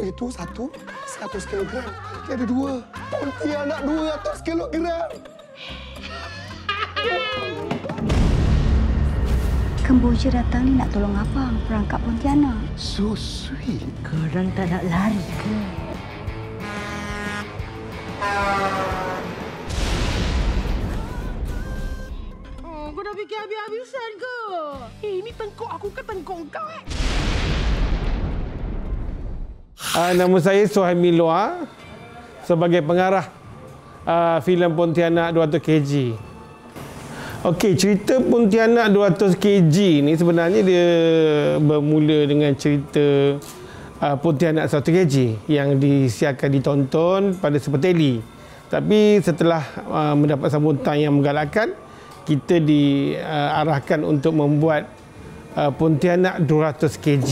Itu satu, 100 kilogram. Jadi dua. Pontianak 200 kilogram. Kemboja datang ni nak tolong abang perangkap Pontianak. So sweet. Korang tak nak lari ke? Oh, kau dah fikir habis-habisan ke? Eh, ini tengkok aku ke tengkok kau eh? Uh, nama saya Suhaimi Loa sebagai pengarah uh, filem Pontianak 200 kg. Okey, cerita Pontianak 200 kg ni sebenarnya dia bermula dengan cerita uh, Pontianak 100 kg yang disiarkan ditonton pada Sepeteli. Tapi setelah uh, mendapat sambutan yang menggalakkan, kita diarahkan uh, untuk membuat uh, Pontianak 200 kg.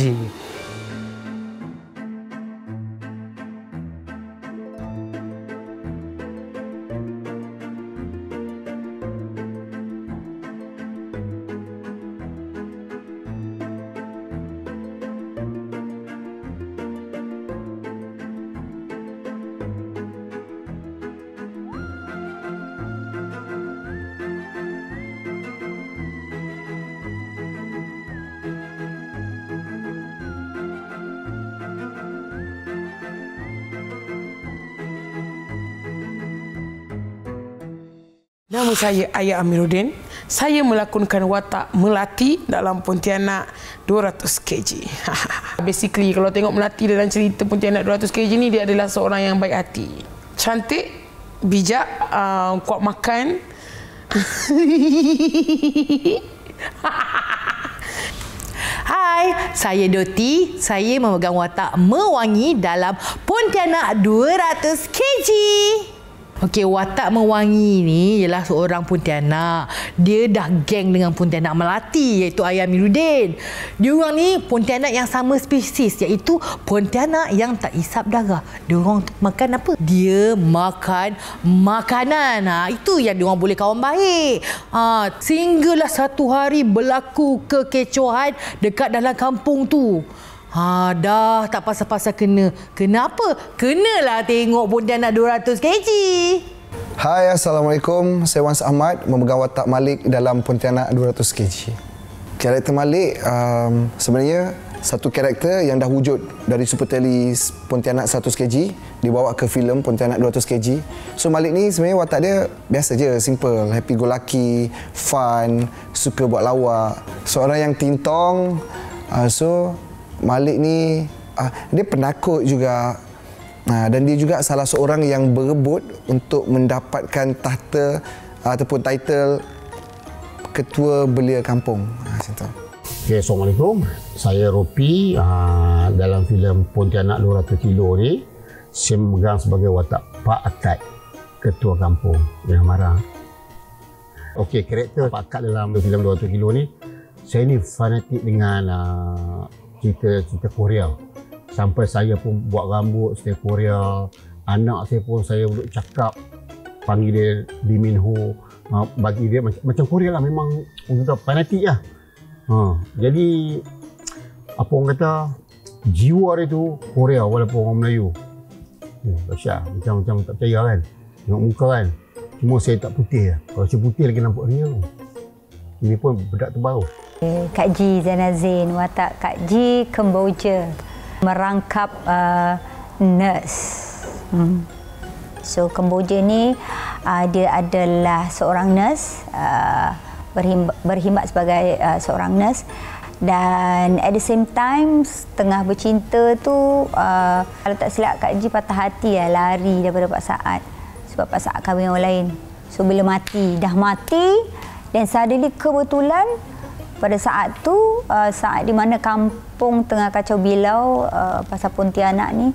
Nama saya Ayah Amiruddin. Saya melakonkan watak Melati dalam Pontianak 200 kg. Basically kalau tengok Melati dalam cerita Pontianak 200 kg ni dia adalah seorang yang baik hati. Cantik, bijak, uh, kuat makan. Hai, saya Doti. Saya memegang watak Mewangi dalam Pontianak 200 kg. Okey, watak Mewangi ni ialah seorang Pontianak. Dia dah geng dengan Pontianak Melati iaitu Ayah Miruddin. Dia orang ni Pontianak yang sama spesies iaitu Pontianak yang tak isap darah. Dia orang makan apa? Dia makan makanan. Ha, itu yang dia orang boleh kawan baik. Ha, sehinggalah satu hari berlaku kekecohan dekat dalam kampung tu. Ha, dah tak pasal-pasal kena. Kenapa? Kenalah tengok Pontianak 200 kg. Hai, Assalamualaikum. Saya Wans Ahmad, memegang watak Malik dalam Pontianak 200 kg. Karakter Malik um, sebenarnya satu karakter yang dah wujud dari Super Pontianak 100 kg dibawa ke filem Pontianak 200 kg. So Malik ni sebenarnya watak dia biasa je, simple, happy go lucky, fun, suka buat lawak. Seorang yang tintong. Uh, so Malik ni uh, dia penakut juga uh, dan dia juga salah seorang yang berebut untuk mendapatkan tahta uh, ataupun title ketua belia kampung. Macam tu. Okay, Assalamualaikum. Saya Ropi uh, dalam filem Pontianak 200 kilo ni saya memegang sebagai watak Pak Akad ketua kampung yang marah. Okey, karakter Pak Akad dalam filem 200 kilo ni saya ni fanatik dengan uh, cerita-cerita Korea. Sampai saya pun buat rambut style Korea. Anak saya pun saya duduk cakap panggil dia Lee Min Ho. Uh, bagi dia macam, macam Korea lah memang orang kata fanatik lah. Ha, jadi apa orang kata jiwa dia tu Korea walaupun orang Melayu. Ya, dahsyat. Macam macam tak percaya kan. Tengok muka kan. Cuma saya tak putih lah. Kalau saya putih lagi nampak real. Ini pun bedak terbaru. Kak Ji Zainazin, watak Kak Ji Kemboja merangkap uh, nurse. Hmm. So Kemboja ni uh, dia adalah seorang nurse uh, berhim, berkhidmat sebagai uh, seorang nurse dan at the same time tengah bercinta tu uh, kalau tak silap Kak Ji patah hati lah, lari daripada Pak Saad sebab Pak Saad kahwin orang lain. So bila mati, dah mati dan suddenly kebetulan pada saat tu uh, saat di mana kampung tengah kacau bilau uh, pasal Pontianak ni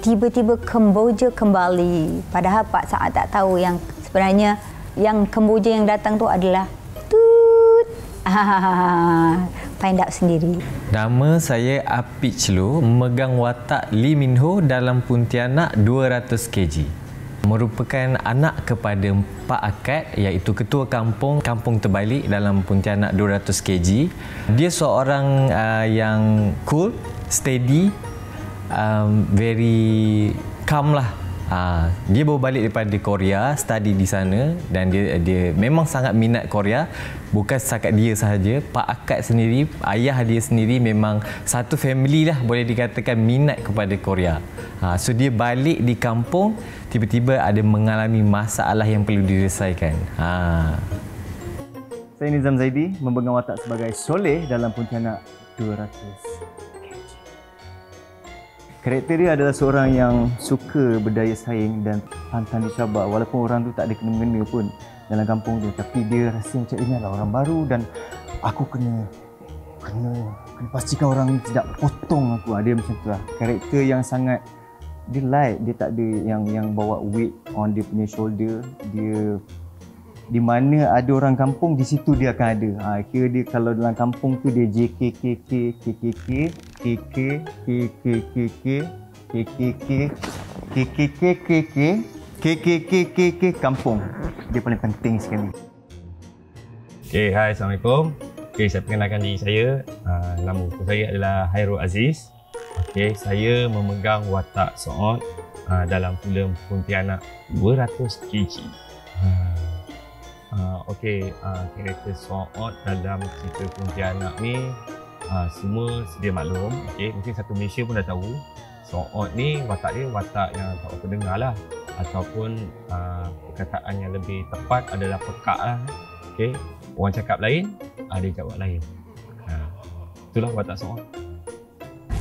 tiba-tiba Kemboja kembali. Padahal Pak Saat tak tahu yang sebenarnya yang Kemboja yang datang tu adalah tut. Find out sendiri. Nama saya Apit Chlu, memegang watak Lee Min Ho dalam Pontianak 200 kg merupakan anak kepada Pak Akad iaitu ketua kampung Kampung Terbalik dalam Pontianak 200 kg. Dia seorang uh, yang cool, steady um, very calm lah. Uh, dia baru balik daripada Korea, study di sana dan dia dia memang sangat minat Korea. Bukan setakat dia sahaja, Pak Akad sendiri, ayah dia sendiri memang satu family lah boleh dikatakan minat kepada Korea. Uh, so dia balik di kampung, tiba-tiba ada mengalami masalah yang perlu diselesaikan. Uh. Saya Nizam Zaidi memegang watak sebagai Soleh dalam Pontianak 200 Karakter dia adalah seorang yang suka berdaya saing dan pantang dicabar. Walaupun orang tu tak ada kena-mengena pun dalam kampung tu. Tapi dia rasa macam ini adalah orang baru dan aku kena kena kena pastikan orang ni tidak potong aku. Dia macam tu lah. Karakter yang sangat dia light. Dia tak ada yang yang bawa weight on dia punya shoulder. Dia di mana ada orang kampung di situ dia akan ada. Ha, kira dia kalau dalam kampung tu dia JKKK KKK KK kampung. Dia paling penting sekali. Okay, hai Assalamualaikum. Okay, saya perkenalkan diri saya. Uh, nama saya adalah Hairul Aziz. Okay, saya memegang watak Soot uh, dalam filem Pontianak 200 kg. Uh, Uh, okay, uh, karakter Soot dalam cerita Pontianak ni uh, semua sedia maklum. Okay, mungkin satu Malaysia pun dah tahu. Soot ni watak dia watak yang tak apa dengar lah. Ataupun uh, perkataan yang lebih tepat adalah pekak lah. Okay, orang cakap lain, uh, dia jawab lain. Uh, itulah watak Soot.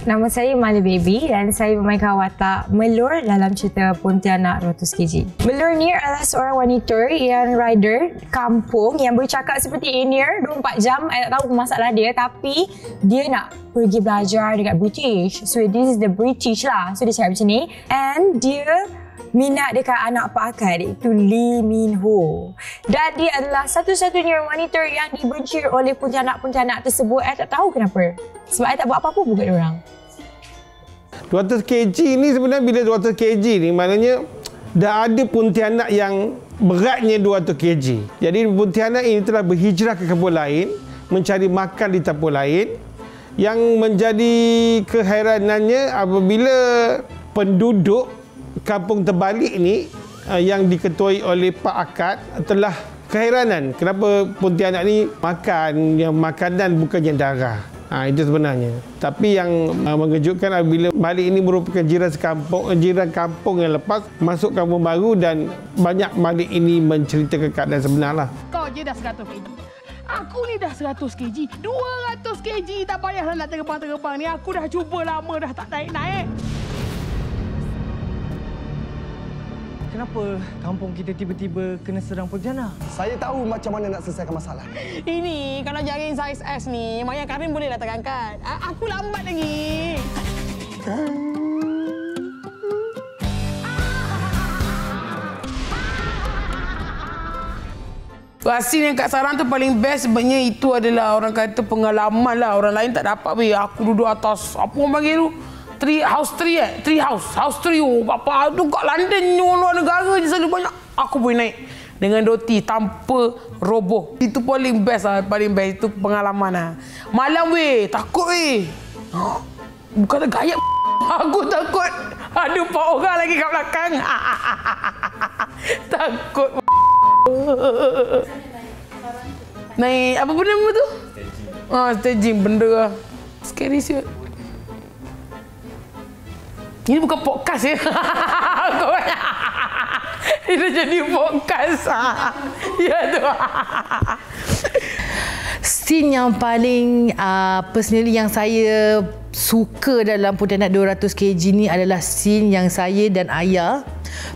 Nama saya Mali Baby dan saya memainkan watak Melur dalam cerita Pontianak 200 kg. Melur ni adalah seorang wanita yang rider kampung yang bercakap seperti Inir 24 jam. Saya tak tahu masalah dia tapi dia nak pergi belajar dekat British. So this is the British lah. So dia cakap macam ni. And dia minat dekat anak Pak Akad iaitu Lee Min Ho. Dan dia adalah satu-satunya wanita yang dibenci oleh pontianak-pontianak tersebut. Saya tak tahu kenapa. Sebab saya tak buat apa-apa pun kat orang. 200 kg ni sebenarnya bila 200 kg ni maknanya dah ada pontianak yang beratnya 200 kg. Jadi pontianak ini telah berhijrah ke kampung lain mencari makan di tempat lain yang menjadi kehairanannya apabila penduduk kampung terbalik ni uh, yang diketuai oleh Pak Akad telah keheranan kenapa pontianak ni makan yang makanan bukannya darah. Ha, itu sebenarnya. Tapi yang uh, mengejutkan apabila Malik ini merupakan jiran sekampung, jiran kampung yang lepas masuk kampung baru dan banyak Malik ini menceritakan keadaan sebenar lah. Kau je dah 100 kg. Aku ni dah 100 kg. 200 kg tak payahlah nak terbang-terbang ni. Aku dah cuba lama dah tak naik-naik. Kenapa kampung kita tiba-tiba kena serang Pontianak? Saya tahu macam mana nak selesaikan masalah. Ini kalau jaring saiz S ni, Maya Karim bolehlah terangkat. A- Aku lambat lagi. Asin yang kat sarang tu paling best sebabnya itu adalah orang kata pengalaman lah. Orang lain tak dapat weh. Aku duduk atas apa orang panggil tu? Tree house tree eh? Tree house. House tree. Oh, apa tu kat London ni luar negara je selalu banyak. Aku boleh naik dengan doti tanpa roboh. Itu paling best lah. Paling best. Itu pengalaman lah. Malam weh. Takut weh. Bukan gaya Aku takut. Ada empat orang lagi kat belakang. takut. Naik apa benda tu? Ah, staging benda lah. Scary siut. Ini bukan podcast ya. Ini jadi podcast. ya tu. Scene yang paling uh, personally yang saya suka dalam Pontianak 200 kg ni adalah scene yang saya dan ayah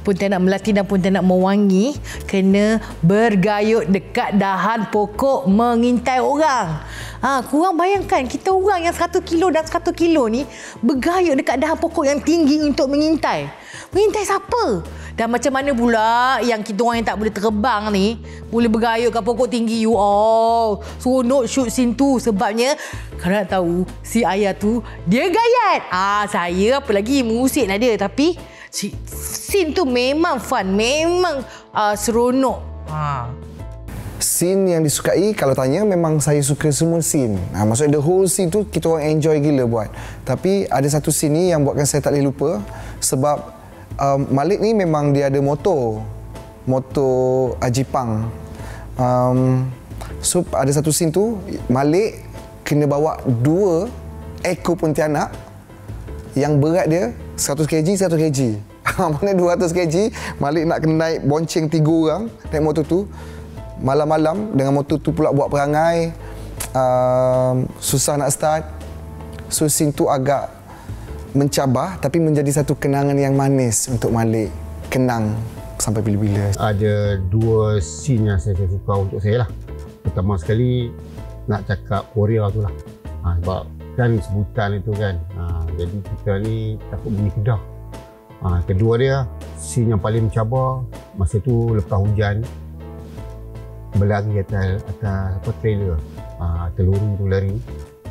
Pontianak Melati dan Pontianak Mewangi kena bergayut dekat dahan pokok mengintai orang. Ha, kurang bayangkan kita orang yang 1 kilo dan 1 kilo ni bergayut dekat dahan pokok yang tinggi untuk mengintai. Mengintai siapa? Dan macam mana pula yang kita orang yang tak boleh terbang ni boleh bergayut kat pokok tinggi you all. So not shoot scene tu sebabnya kalau nak tahu si ayah tu dia gayat. Ah saya apa lagi mengusik lah dia tapi scene tu memang fun, memang uh, seronok. Ha. Scene yang disukai kalau tanya memang saya suka semua scene. Ha, maksudnya the whole scene tu kita orang enjoy gila buat. Tapi ada satu scene ni yang buatkan saya tak boleh lupa sebab um, Malik ni memang dia ada motor. Motor Ajipang. Um, so ada satu scene tu Malik kena bawa dua ekor pontianak yang berat dia 100 kg 100 kg. Mana 200 kg Malik nak kena naik bonceng tiga orang naik motor tu malam-malam dengan motor tu pula buat perangai um, susah nak start. So scene tu agak mencabar tapi menjadi satu kenangan yang manis untuk Malik. Kenang sampai bila-bila. Ada dua scene yang saya suka untuk saya lah. Pertama sekali nak cakap Korea tu lah. Ha, sebab kan sebutan itu kan. Ha, jadi kita ni takut bunyi kedah. Ha, kedua dia scene yang paling mencabar masa tu lepas hujan berlari atas atas apa trailer. Uh, teluri tu lari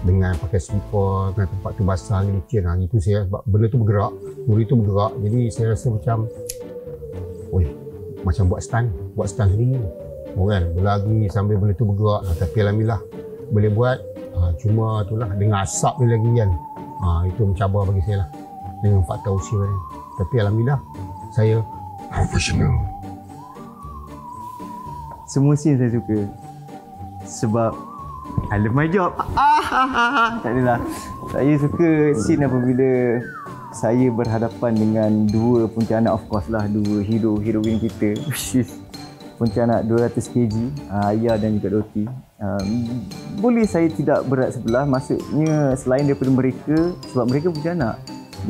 dengan pakai slipper dengan tempat tu basah licin ha, itu saya sebab benda tu bergerak teluri tu bergerak. Jadi saya rasa macam oi macam buat stand buat stand sendiri. Oh, kan? Berlari sambil benda tu bergerak. Ha, tapi alhamdulillah boleh buat. Ha, cuma itulah dengan asap dia lagi kan? Ha, itu mencabar bagi saya lah. Dengan fakta usia ni tapi alhamdulillah saya profesional semua scene saya suka. Sebab I love my job. Ah, tak adalah. Saya suka scene apabila saya berhadapan dengan dua pontianak of course lah dua hero heroin kita which is pontianak 200 kg uh, Ayah dan juga Doti um, boleh saya tidak berat sebelah maksudnya selain daripada mereka sebab mereka pontianak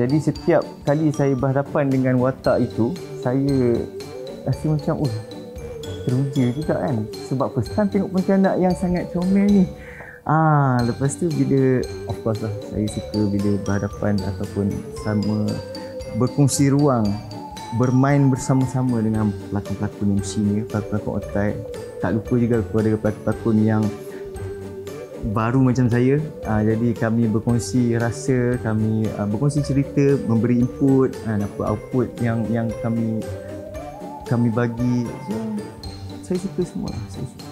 jadi setiap kali saya berhadapan dengan watak itu saya rasa macam oh teruja juga kan? Sebab first time tengok pontianak yang sangat comel ni. Ah lepas tu bila of course lah saya suka bila berhadapan ataupun sama berkongsi ruang bermain bersama-sama dengan pelakon-pelakon MC ni pelakon-pelakon otak. Tak lupa juga kepada pelakon-pelakon yang baru macam saya. Uh, jadi kami berkongsi rasa kami uh, berkongsi cerita memberi input uh, apa output yang yang kami kami bagi saya suka semua saya suka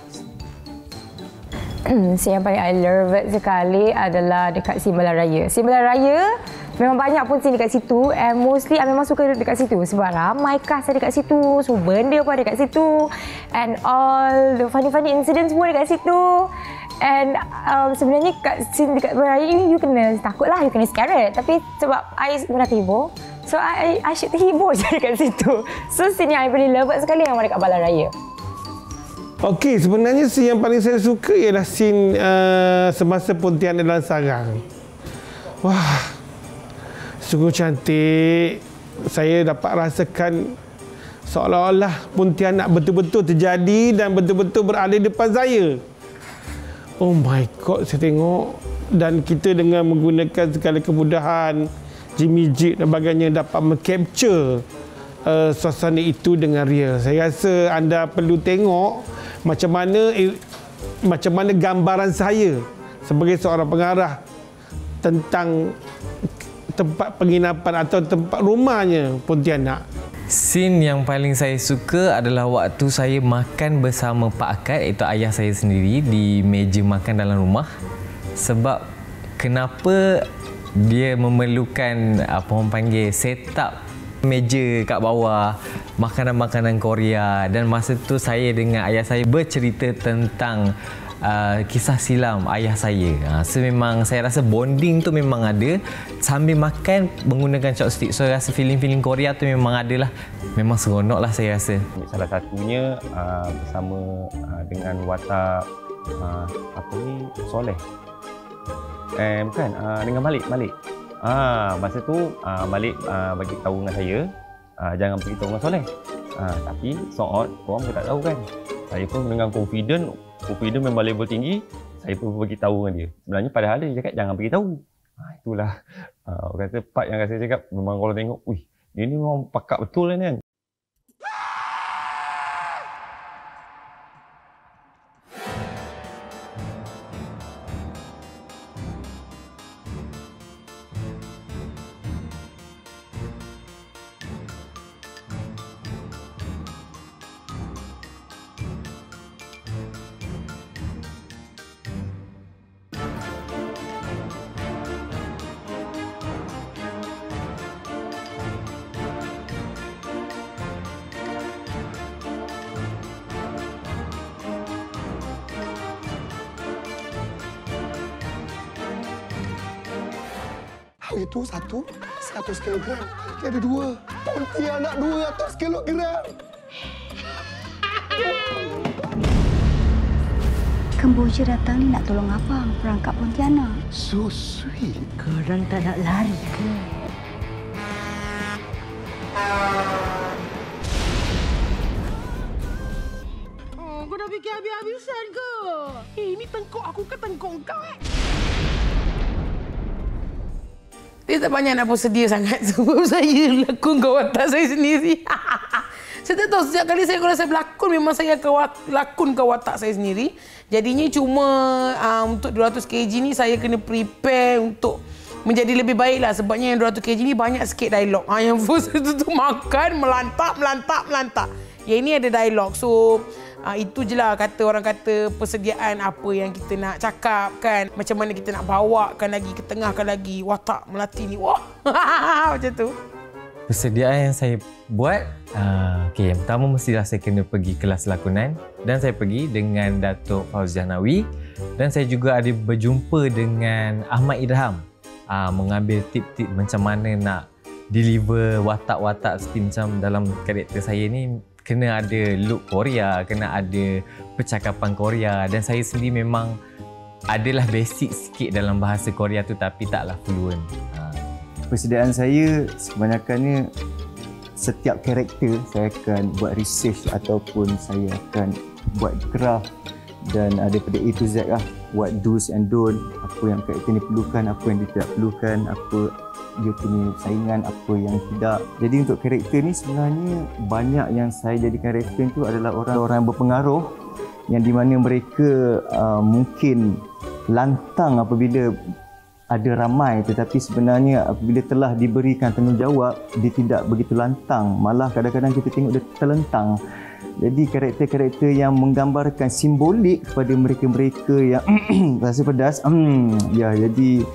Scene yang paling I love sekali adalah dekat Simbalan Raya. Simbalan Raya memang banyak pun scene dekat situ and mostly I memang suka dekat situ sebab ramai cast dekat situ, semua benda pun ada dekat situ and all the funny-funny incidents semua dekat situ. And um, sebenarnya kat scene dekat Simbalan Raya you, you kena takut lah, you kena scared. Tapi sebab I pernah terhibur, so I, I asyik terhibur je dekat situ. So scene yang I paling love sekali yang dekat Balan Raya. Okey, sebenarnya scene yang paling saya suka ialah scene uh, semasa Pontianak dalam sarang. Wah, sungguh cantik. Saya dapat rasakan seolah-olah Pontianak betul-betul terjadi dan betul-betul berada depan saya. Oh my God, saya tengok. Dan kita dengan menggunakan segala kemudahan, Jimmy Jig dan sebagainya dapat mengcapture uh, suasana itu dengan real. Saya rasa anda perlu tengok macam mana macam mana gambaran saya sebagai seorang pengarah tentang tempat penginapan atau tempat rumahnya Pontianak. Scene yang paling saya suka adalah waktu saya makan bersama Pak Akad iaitu ayah saya sendiri di meja makan dalam rumah sebab kenapa dia memerlukan apa orang panggil setup meja kat bawah makanan-makanan Korea dan masa tu saya dengan ayah saya bercerita tentang uh, kisah silam ayah saya. Uh, so memang saya rasa bonding tu memang ada sambil makan menggunakan chopstick. So rasa feeling-feeling Korea tu memang ada lah. Memang seronok lah saya rasa. Salah satunya uh, bersama uh, dengan watak uh, apa ni Soleh. Eh bukan uh, dengan Malik, Malik. Ah, masa tu ah, Malik ah, bagi tahu dengan saya ah, jangan pergi dengan Soleh. Ah, tapi soal korang pun tak tahu kan. Saya pun dengan confident, confident memang level tinggi, saya pun bagi tahu dengan dia. Sebenarnya padahal dia cakap jangan pergi tahu. Ah, itulah ah, orang kata part yang saya cakap memang kalau tengok, wih, dia ni memang pakak betul kan. Itu satu, seratus kilogram. Okey, ada dua. Pontianak dua ratus kilogram. Kemboja datang ni nak tolong abang perangkap Pontianak. So sweet. Korang tak nak lari ke? Oh, kau dah fikir habis-habisan ke? Eh, ini tengkok aku ke tengkok kau eh? Dia tak banyak nak bersedia sangat sebab saya lakon kat watak saya sendiri. saya tak tahu sejak kali saya saya berlakon memang saya wa- lakon kat watak saya sendiri. Jadinya cuma uh, untuk 200 kg ni saya kena prepare untuk menjadi lebih baik lah sebabnya yang 200 kg ni banyak sikit dialog. Ha, yang first itu tu makan, melantak, melantak, melantak. Yang ini ada dialog. So uh, itu je lah kata orang kata persediaan apa yang kita nak cakap kan. Macam mana kita nak bawakan lagi, ketengahkan lagi watak melati ni. Wah, macam tu. Persediaan yang saya buat, uh, okay, yang pertama mestilah saya kena pergi kelas lakonan dan saya pergi dengan Datuk Fauziah Nawi dan saya juga ada berjumpa dengan Ahmad Idham uh, mengambil tip-tip macam mana nak deliver watak-watak seperti macam dalam karakter saya ni kena ada look Korea, kena ada percakapan Korea dan saya sendiri memang adalah basic sikit dalam bahasa Korea tu tapi taklah fluent. Uh, persediaan saya kebanyakannya setiap karakter saya akan buat research ataupun saya akan buat craft dan daripada A to Z lah. What do's and don't apa yang karakter ni perlukan apa yang dia tidak perlukan apa dia punya saingan apa yang tidak. Jadi untuk karakter ni sebenarnya banyak yang saya jadikan reference tu adalah orang-orang yang berpengaruh yang di mana mereka uh, mungkin lantang apabila ada ramai. Tetapi sebenarnya apabila telah diberikan tanggungjawab dia tidak begitu lantang. Malah kadang-kadang kita tengok dia terlentang jadi karakter-karakter yang menggambarkan simbolik kepada mereka-mereka yang rasa pedas hmm, ya jadi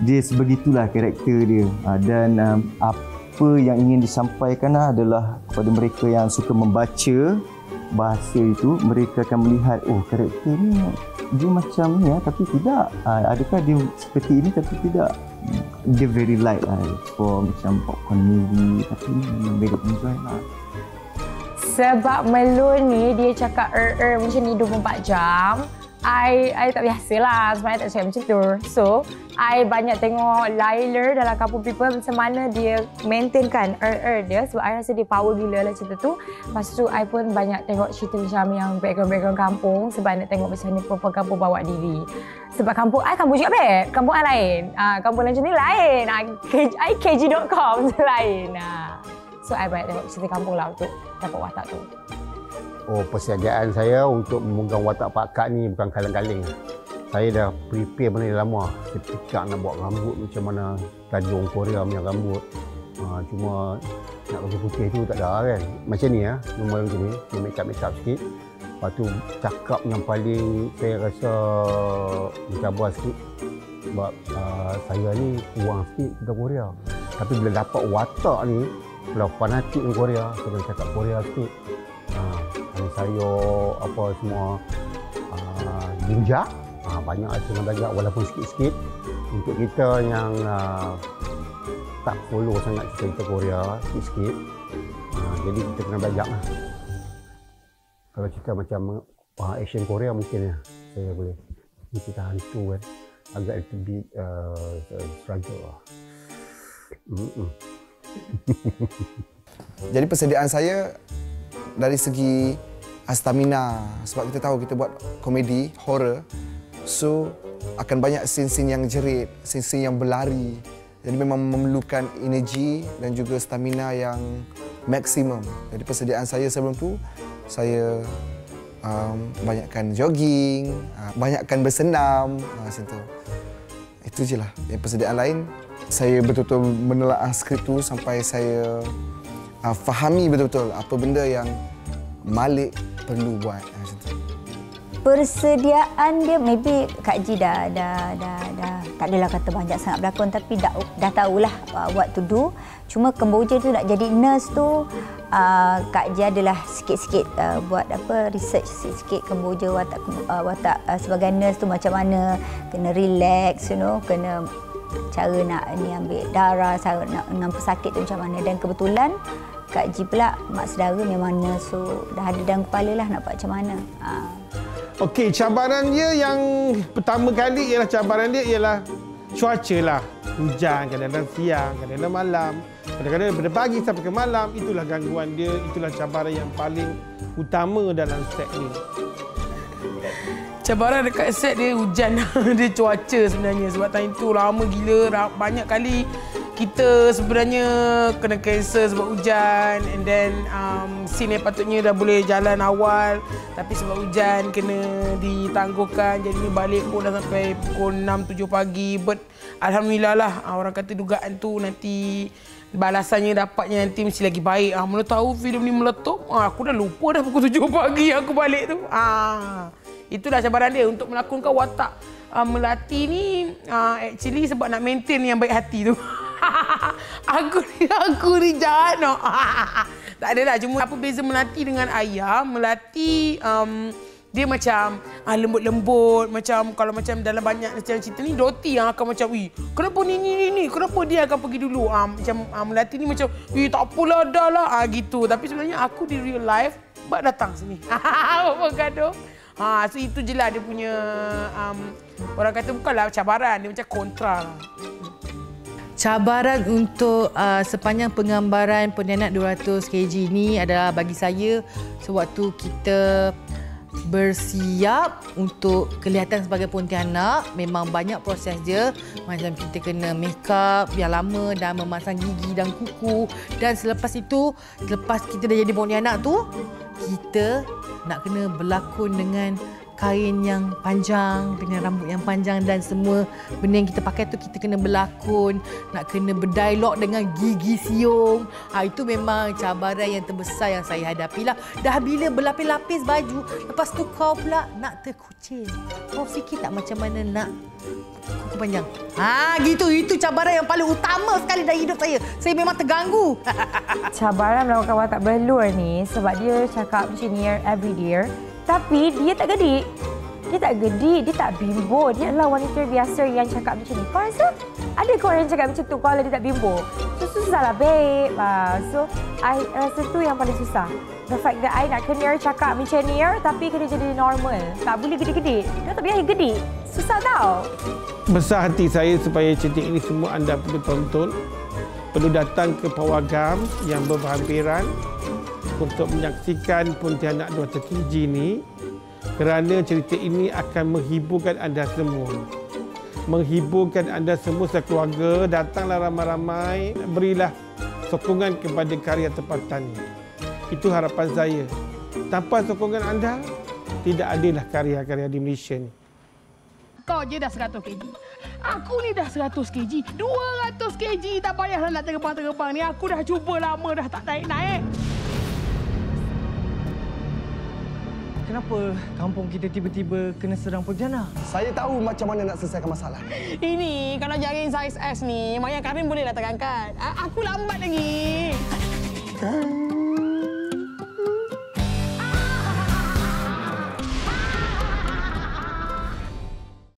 dia sebegitulah karakter dia. Ah, dan um, apa yang ingin disampaikan adalah kepada mereka yang suka membaca bahasa itu mereka akan melihat oh karakter ni dia macam ni ya tapi tidak. Uh, adakah dia seperti ini tapi tidak. Dia very light lah for macam popcorn movie tapi memang very enjoy lah Sebab Melun ni dia cakap er-er macam ni 24 jam. I, I tak biasa lah I tak cakap macam tu. So, I banyak tengok Lailer dalam Kampung People macam mana dia maintainkan er-er dia sebab I rasa dia power gila lah cerita tu. Lepas tu, I pun banyak tengok cerita macam yang background-background kampung sebab nak tengok macam mana perempuan kampung bawa diri. Sebab kampung I kampung juga babe. Kampung I lain. Ah, kampung lain macam ni lain. Ah, KG, I KG.com lain. Ah. So, I banyak tengok cerita kampung lah untuk dapat watak tu. Oh, persediaan saya untuk memegang watak Pak Kak ni bukan kaleng-kaleng. Saya dah prepare benda lama. Fikir nak buat rambut macam mana tajung Korea punya rambut. Ha, cuma nak bagi putih tu tak ada kan. Macam ni ya, normal macam ni. Cuma make up make up sikit. Lepas tu cakap yang paling saya rasa mencabar sikit. Sebab uh, saya ni kurang sikit tentang Korea. Tapi bila dapat watak ni, kalau fanatik dengan Korea, saya boleh cakap Korea sikit. Ha, ada sayur apa semua uh, ginjal uh, banyak saya belajar walaupun sikit-sikit untuk kita yang uh, tak follow sangat cerita Korea sikit-sikit uh, jadi kita kena belajar lah kalau cerita macam uh, action Korea mungkin ya saya boleh Ini cerita hantu kan agak bit uh, struggle lah Mm-mm. Jadi persediaan saya dari segi stamina sebab kita tahu kita buat komedi horror so akan banyak scene-scene yang jerit, scene-scene yang berlari. Jadi memang memerlukan energi dan juga stamina yang maksimum. Jadi persediaan saya sebelum tu saya um, banyakkan jogging, uh, banyakkan bersenam, uh, macam tu. Itu je lah. Yang persediaan lain, saya betul-betul menelaah skrip tu sampai saya uh, fahami betul-betul apa benda yang Malik perlu buat. Uh, macam tu. persediaan dia maybe Kak Ji dah dah dah, dah tak adalah kata banyak sangat berlakon tapi dah dah tahulah uh, what to do. Cuma Kemboja tu nak jadi nurse tu uh, Kak Ji adalah sikit-sikit uh, buat apa research sikit-sikit Kemboja watak uh, watak uh, sebagai nurse tu macam mana kena relax you know kena cara nak ni ambil darah, cara nak dengan pesakit tu macam mana. Dan kebetulan Kak Ji pula mak saudara memang nurse. So dah ada dalam kepala lah nak buat macam mana. Ha. Okey, cabaran dia yang pertama kali ialah cabaran dia ialah cuaca lah. Hujan, kadang-kadang siang, kadang-kadang malam. Kadang-kadang daripada pagi sampai ke malam, itulah gangguan dia, itulah cabaran yang paling utama dalam set ni. Cabaran dekat set dia hujan. dia cuaca sebenarnya. Sebab time tu lama gila. Banyak kali kita sebenarnya kena cancel sebab hujan. And then um, scene yang patutnya dah boleh jalan awal. Tapi sebab hujan kena ditangguhkan. Jadi balik pun dah sampai pukul 6-7 pagi. But Alhamdulillah lah. ah, Orang kata dugaan tu nanti balasannya dapatnya nanti mesti lagi baik. Ah, mana tahu filem ni meletup. Ah, aku dah lupa dah pukul 7 pagi aku balik tu. Ah, itulah cabaran dia untuk melakonkan watak uh, melati ni uh, actually sebab nak maintain yang baik hati tu. aku ni aku ni jahat no. tak ada lah cuma apa beza melati dengan ayah melati um, dia macam ah, lembut-lembut macam kalau macam dalam banyak macam cerita ni Doti yang akan macam wih kenapa ni ni ni ni? Kenapa dia akan pergi dulu? Ah, macam ah, Melati ni macam wih tak apalah dah lah. Ah, gitu. Tapi sebenarnya aku di real life buat datang sini. Apa gaduh ha so itu je lah dia punya um, orang kata bukanlah cabaran dia macam kontra. Lah Cabaran untuk uh, sepanjang penggambaran Pontianak 200 kg ni adalah bagi saya sewaktu kita bersiap untuk kelihatan sebagai Pontianak memang banyak proses dia macam kita kena make up yang lama dan memasang gigi dan kuku. Dan selepas itu lepas kita dah jadi Pontianak tu kita nak kena berlakon dengan kain yang panjang dengan rambut yang panjang dan semua benda yang kita pakai tu kita kena berlakon. Nak kena berdialog dengan gigi siung. Ha, itu memang cabaran yang terbesar yang saya hadapi lah. Dah bila berlapis-lapis baju lepas tu kau pula nak terkucil kau fikir tak macam mana nak kuku panjang? Ha gitu. Itu cabaran yang paling utama sekali dalam hidup saya. Saya memang terganggu. Cabaran melakukan watak berlur ni sebab dia cakap macam ni every day. Tapi dia tak gedik. Dia tak gedik, dia tak bimbo. Dia adalah wanita biasa yang cakap macam ni. Kau rasa ada kau yang cakap macam tu kalau dia tak bimbo? So, susah lah, babe. Uh, so, I rasa tu yang paling susah. The fact that I nak kena cakap macam ni tapi kena jadi normal. Tak boleh gedik-gedik. Dia tak biasa gedik. Susah tau. Besar hati saya supaya cerita ini semua anda perlu tonton. Perlu datang ke Pawagam yang berhampiran untuk menyaksikan Pontianak 200 kg ini kerana cerita ini akan menghiburkan anda semua. Menghiburkan anda semua sekeluarga, datanglah ramai-ramai, berilah sokongan kepada karya tempatan ini. Itu harapan saya. Tanpa sokongan anda, tidak adalah karya-karya di Malaysia ni. Kau je dah 100 kg. Aku ni dah 100 kg. 200 kg tak payahlah nak terbang-terbang ni. Aku dah cuba lama dah tak naik-naik. Kenapa kampung kita tiba-tiba kena serang Pontianak? Saya tahu macam mana nak selesaikan masalah. Ini kalau jaring saiz S ni, Maya Karim boleh lah terangkat. A- Aku lambat lagi.